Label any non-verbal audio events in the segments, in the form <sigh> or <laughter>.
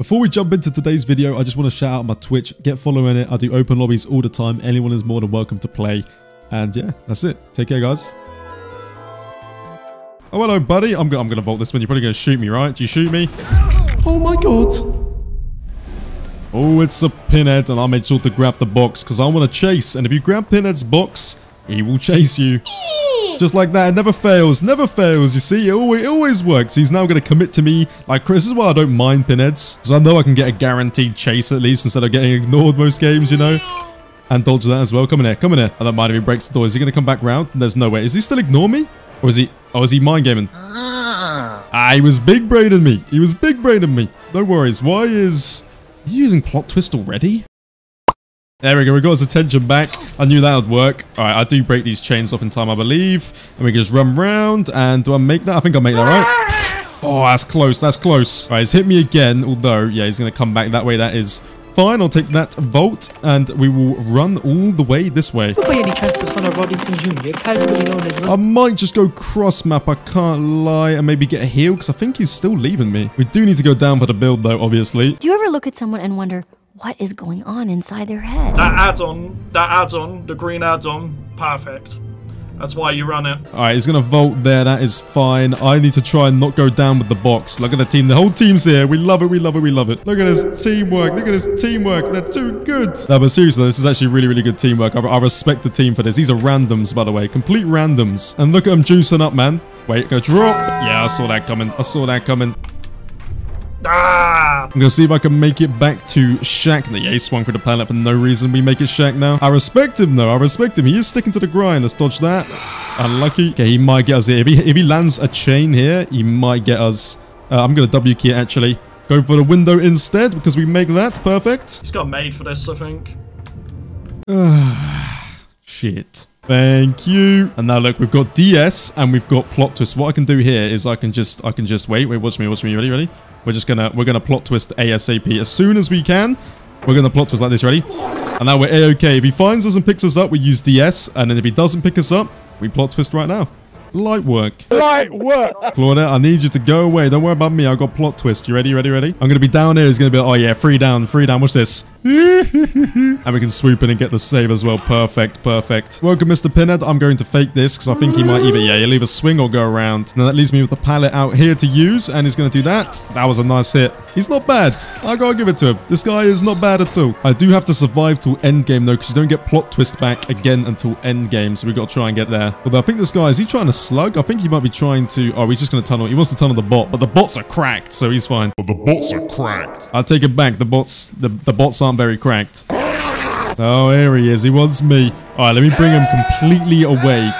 Before we jump into today's video, I just want to shout out my Twitch. Get following it. I do open lobbies all the time. Anyone is more than welcome to play. And yeah, that's it. Take care, guys. Oh, hello, buddy. I'm, go I'm going to vault this one. You're probably going to shoot me, right? Do you shoot me? Oh, my God. Oh, it's a pinhead, and I made sure to grab the box because I want to chase. And if you grab pinhead's box, he will chase you. Just like that, it never fails, never fails, you see, it always, it always works. He's now going to commit to me like Chris. This is why I don't mind pinheads, because I know I can get a guaranteed chase at least instead of getting ignored most games, you know? And dodge that as well. Come in here, come in here. I don't mind if he breaks the door. Is he going to come back round? There's no way. Is he still ignore me? Or is he, oh, is he mind gaming? Ah, he was big braining me. He was big braining me. No worries. Why is you using plot twist already? There we go, we got his attention back. I knew that would work. All right, I do break these chains off in time, I believe. And we can just run round. And do I make that? I think I'll make that, right? Oh, that's close, that's close. All right, he's hit me again. Although, yeah, he's going to come back that way. That is fine. I'll take that vault. And we will run all the way this way. By any chance the son of Roddington Jr., casually known as... I might just go cross map, I can't lie, and maybe get a heal, because I think he's still leaving me. We do need to go down for the build, though, obviously. Do you ever look at someone and wonder, what is going on inside their head? That add-on, that add-on, the green add-on, perfect. That's why you run it. Alright, he's going to vault there. That is fine. I need to try and not go down with the box. Look at the team. The whole team's here. We love it. We love it. We love it. Look at this teamwork. Look at this teamwork. They're too good. No, but seriously, this is actually really, really good teamwork. I, I respect the team for this. These are randoms, by the way. Complete randoms. And look at them juicing up, man. Wait, go drop. Yeah, I saw that coming. I saw that coming. Ah! I'm gonna see if I can make it back to shack. Yeah, he swung for the planet for no reason. We make it shack now. I respect him though. I respect him. He is sticking to the grind. Let's dodge that. Unlucky. Okay, he might get us here. If he, if he lands a chain here, he might get us. Uh, I'm gonna W key it actually. Go for the window instead because we make that. Perfect. He's got made for this, I think. <sighs> Shit. Thank you. And now look, we've got DS and we've got plot twist. What I can do here is I can just I can just wait. Wait, watch me, watch me. Ready, ready? We're just gonna we're gonna plot twist ASAP as soon as we can. We're gonna plot twist like this, ready? And now we're A-okay. If he finds us and picks us up, we use DS, and then if he doesn't pick us up, we plot twist right now. Light work. Light work! Claudia, I need you to go away. Don't worry about me. I got plot twist. You ready? Ready? Ready? I'm gonna be down here. He's gonna be like, oh yeah, free down, free down. Watch this. <laughs> and we can swoop in and get the save as well. Perfect, perfect. Welcome, Mr. Pinhead. I'm going to fake this because I think he might either, yeah, he'll either swing or go around. And that leaves me with the pallet out here to use, and he's going to do that. That was a nice hit. He's not bad. I gotta give it to him. This guy is not bad at all. I do have to survive till end game though, because you don't get plot twist back again until end game, so we got to try and get there. Although I think this guy, is he trying to slug? I think he might be trying to, oh, he's just going to tunnel. He wants to tunnel the bot, but the bots are cracked, so he's fine. But the bots are cracked. I'll take it back. The bots, the, the bots aren't very cracked. Oh, here he is. He wants me. All right, let me bring him completely away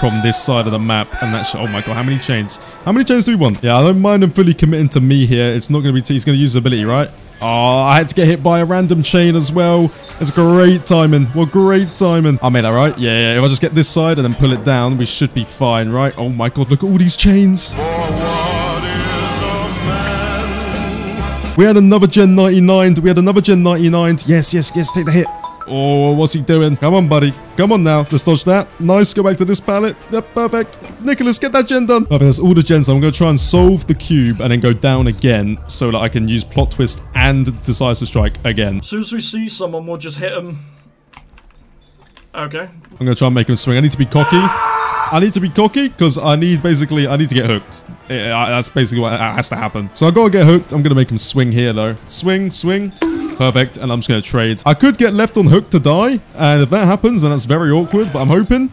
from this side of the map. And that's, oh my god, how many chains? How many chains do we want? Yeah, I don't mind him fully committing to me here. It's not going to be, he's going to use his ability, right? Oh, I had to get hit by a random chain as well. It's great timing. What great timing. I made that right. Yeah, yeah, if I just get this side and then pull it down, we should be fine, right? Oh my god, look at all these chains. We had another Gen 99. We had another Gen 99. Yes, yes, yes, take the hit. Oh, what's he doing? Come on, buddy. Come on now. Let's dodge that. Nice. Go back to this pallet. Yep, perfect. Nicholas, get that gen done. Perfect. That's all the gens. I'm going to try and solve the cube and then go down again so that I can use plot twist and decisive strike again. As soon as we see someone, we'll just hit him. Okay. I'm going to try and make him swing. I need to be cocky. I need to be cocky because I need basically, I need to get hooked. Yeah, that's basically what has to happen. So I got to get hooked. I'm to make him swing here though. Swing, swing. Perfect. And I'm just going to trade. I could get left on hook to die. And if that happens, then that's very awkward. But I'm hoping,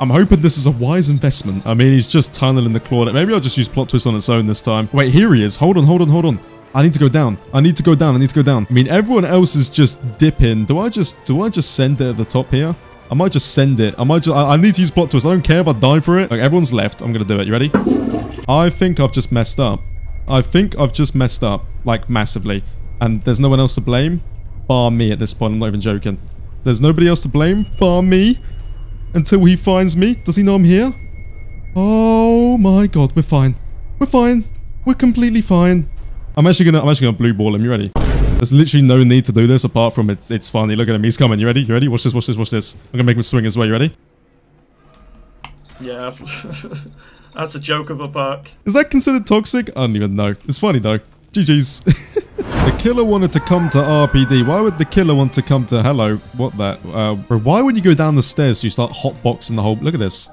I'm hoping this is a wise investment. I mean, he's just tunneling the claw. Maybe I'll just use plot twist on its own this time. Wait, here he is. Hold on, hold on, hold on. I need to go down. I need to go down. I need to go down. I mean, everyone else is just dipping. Do I just, do I just send it at the top here? I might just send it. I might just, I, I, need to use plot twist. I don't care if I die for it. Like, everyone's left. I'm going to do it. You ready? I think I've just messed up. I think I've just messed up. Like, massively. And there's no one else to blame. Bar me at this point. I'm not even joking. There's nobody else to blame. Bar me. Until he finds me. Does he know I'm here? Oh my god. We're fine. We're fine. We're completely fine. I'm actually gonna, I'm actually gonna blue ball him. You ready? There's literally no need to do this apart from it's, it's funny. Look at him. He's coming. You ready? You ready? Watch this, watch this, watch this. I'm going to make him swing as well. You ready? Yeah. <laughs> That's a joke of a buck. Is that considered toxic? I don't even know. It's funny though. GG's. <laughs> the killer wanted to come to RPD. Why would the killer want to come to... Hello, what that? Uh, bro, why when you go down the stairs, you start hotboxing the whole... Look at this.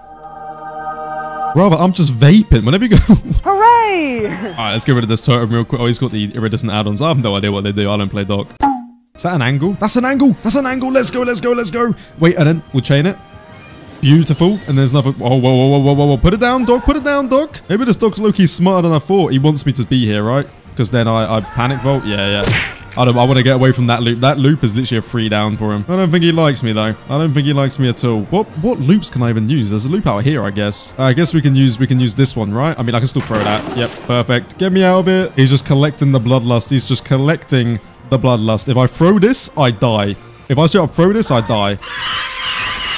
Brother, I'm just vaping. Whenever you go... <laughs> Hooray! Alright, let's get rid of this totem real quick. Oh, he's got the iridescent add-ons. I have no idea what they do. I don't play Doc. Is that an angle? That's an angle! That's an angle! Let's go, let's go, let's go! Wait, and then we'll chain it. Beautiful. And there's another... Oh, whoa, whoa, whoa, whoa, whoa, whoa. Put it down, dog. Put it down, dog. Maybe this dog's low-key smarter than I thought. He wants me to be here, right? Because then I, I panic vault. Yeah, yeah. I. I want to get away from that loop. That loop is literally a free down for him. I don't think he likes me though. I don't think he likes me at all. What what loops can I even use? There's a loop out here, I guess. Uh, I guess we can use we can use this one, right? I mean, I can still throw that. Yep, perfect. Get me out of it. He's just collecting the bloodlust. He's just collecting the bloodlust. If I throw this, I die. If I straight up throw this, I die.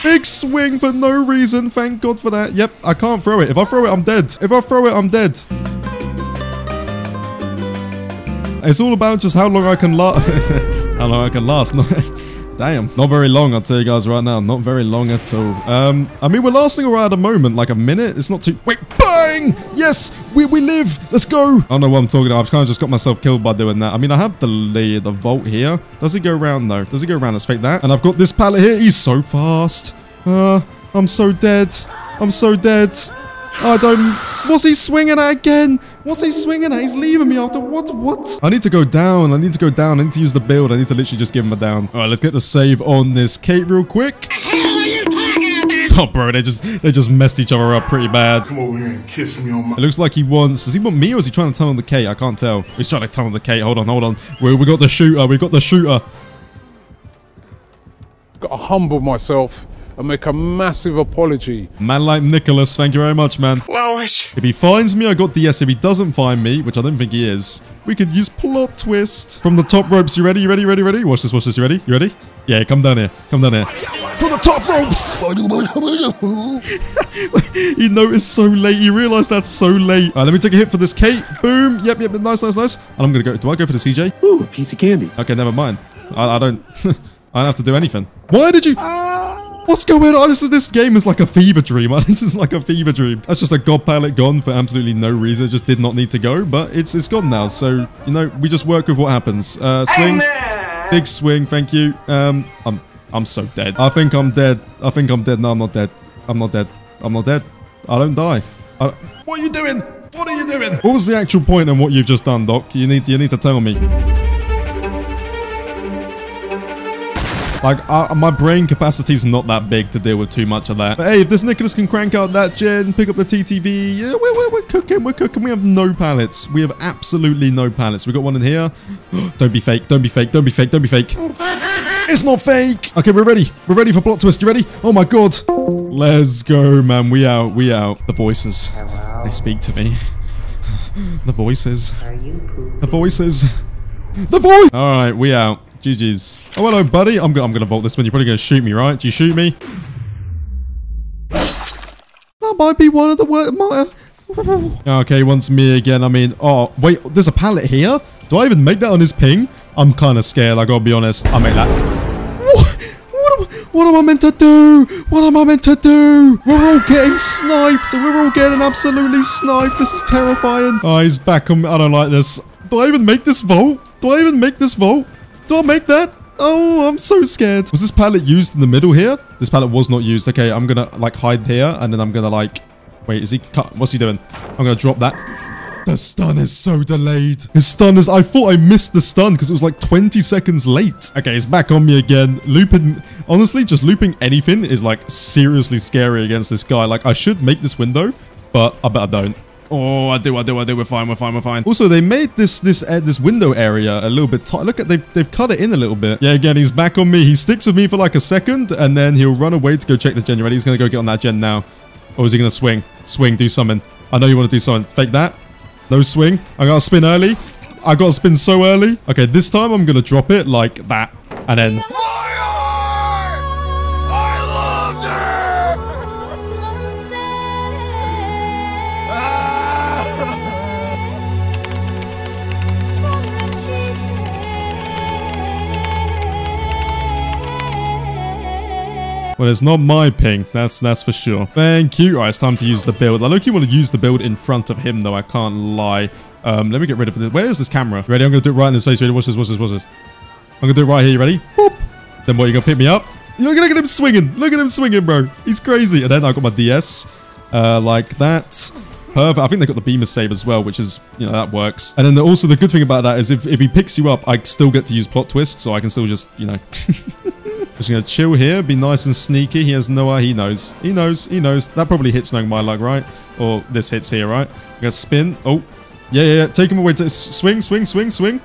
Big swing for no reason. Thank God for that. Yep, I can't throw it. If I throw it, I'm dead. If I throw it, I'm dead. It's all about just how long I can last. <laughs> how long I can last. <laughs> Damn, not very long, I'll tell you guys right now. Not very long at all. Um, I mean, we're lasting around a moment, like a minute. It's not too... Wait, bang! Yes, we, we live. Let's go. I don't know what I'm talking about. I've kind of just got myself killed by doing that. I mean, I have the, the, the vault here. Does it go around, though? Does it go around? Let's fake that. And I've got this pallet here. He's so fast. Uh, I'm so dead. I'm so dead. I don't... Was he swinging at again? What's he swinging at? He's leaving me after what? What? I need to go down. I need to go down. I need to use the build. I need to literally just give him a down. All right, let's get the save on this Kate real quick. <laughs> Oh, bro, they just they just messed each other up pretty bad. Come over here and kiss me on my. It looks like he wants. Does he want me or is he trying to tunnel the Kate? I can't tell. He's trying to tunnel the Kate. Hold on, hold on. We we got the shooter. We got the shooter. Got to humble myself and make a massive apology. Man like Nicholas, thank you very much, man. Lois. If he finds me, I got the DS. If he doesn't find me, which I don't think he is, we could use plot twist. From the top ropes, you ready? You ready? Ready? Ready? Watch this, watch this. You ready? You ready? Yeah, come down here. Come down here. From the top ropes! <laughs> he noticed so late. He realized that's so late. All right, let me take a hit for this Kate. Boom. Yep, yep. Nice, nice, nice. And I'm going to go. Do I go for the CJ? Ooh, a piece of candy. Okay, never mind. I, I don't... <laughs> I don't have to do anything. Why did you... Ah. What's going on? This is this game is like a fever dream. <laughs> This is like a fever dream. That's just a god pallet gone for absolutely no reason. It just did not need to go, but it's it's gone now. So you know we just work with what happens. Uh, swing, big swing. Thank you. Um, I'm I'm so dead. I think I'm dead. I think I'm dead. No, I'm not dead. I'm not dead. I'm not dead. I don't die. I don't... What are you doing? What are you doing? What was the actual point in what you've just done, Doc? You need you need to tell me. Like, uh, my brain capacity is not that big to deal with too much of that. But hey, if this Nicholas can crank out that gen, pick up the TTV, yeah, we're, we're, we're cooking, we're cooking. We have no pallets. We have absolutely no pallets. We got one in here. <gasps> don't be fake, don't be fake, don't be fake, don't be fake. <laughs> It's not fake. Okay, we're ready. We're ready for plot twist. You ready? Oh my god. Let's go, man. We out. We out. The voices. Hello. They speak to me. <laughs> the voices. Are you The voices. The voice. All right, we out. GG's. Oh, hello, buddy. I'm, I'm going to vault this one. You're probably going to shoot me, right? Do you shoot me? That might be one of the worst. okay, once me again. I mean, oh, wait. There's a pallet here? Do I even make that on his ping? I'm kind of scared. I got to be honest. I'll make that. What? What am, I meant to do? What am I meant to do? We're all getting sniped. We're all getting absolutely sniped. This is terrifying. Oh, he's back on. I don't like this. Do I even make this vault? Do I even make this vault? Do I make that? Oh, I'm so scared. Was this pallet used in the middle here? This pallet was not used. Okay, I'm gonna like hide here and then I'm gonna like... Wait, is he cut? What's he doing? I'm gonna drop that. The stun is so delayed. His stun is... I thought I missed the stun because it was like 20 seconds late. Okay, he's back on me again. Looping... Honestly, just looping anything is like seriously scary against this guy. Like, I should make this window, but I bet I don't. Oh, I do, I do, I do. We're fine, we're fine, we're fine. Also, they made this this uh, this window area a little bit tight. Look at they they've cut it in a little bit. Yeah, again, he's back on me. He sticks with me for like a second, and then he'll run away to go check the gen. You ready? He's gonna go get on that gen now. Or is he gonna swing? Swing, do something. I know you want to do something. Fake that. No swing. I gotta spin early. I gotta spin so early. Okay, this time I'm gonna drop it like that, and then. Well, it's not my ping. That's that's for sure. Thank you. All right, it's time to use the build. I look you want to use the build in front of him, though. I can't lie. Um, let me get rid of this. Where is this camera? Ready? I'm going to do it right in his face. Ready? Watch this, watch this, watch this. I'm going to do it right here. You ready? Boop. Then what, you going to pick me up? Look, look at him swinging. Look at him swinging, bro. He's crazy. And then I got my DS. Uh, like that. Perfect. I think they got the beamer save as well, which is, you know, that works. And then the, also the good thing about that is if, if he picks you up, I still get to use plot twist, so I can still just, you know... <laughs> just gonna chill here, be nice and sneaky. He has no idea. He knows. He knows. He knows. That probably hits knowing my luck, right? Or this hits here, right? I'm gonna spin. Oh. Yeah, yeah, yeah. Take him away. To swing, swing, swing, swing.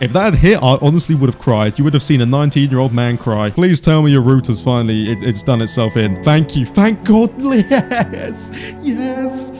If that had hit, I honestly would have cried. You would have seen a 19-year-old man cry. Please tell me your route has finally, it, it's done itself in. Thank you. Thank God. <laughs> Yes. Yes.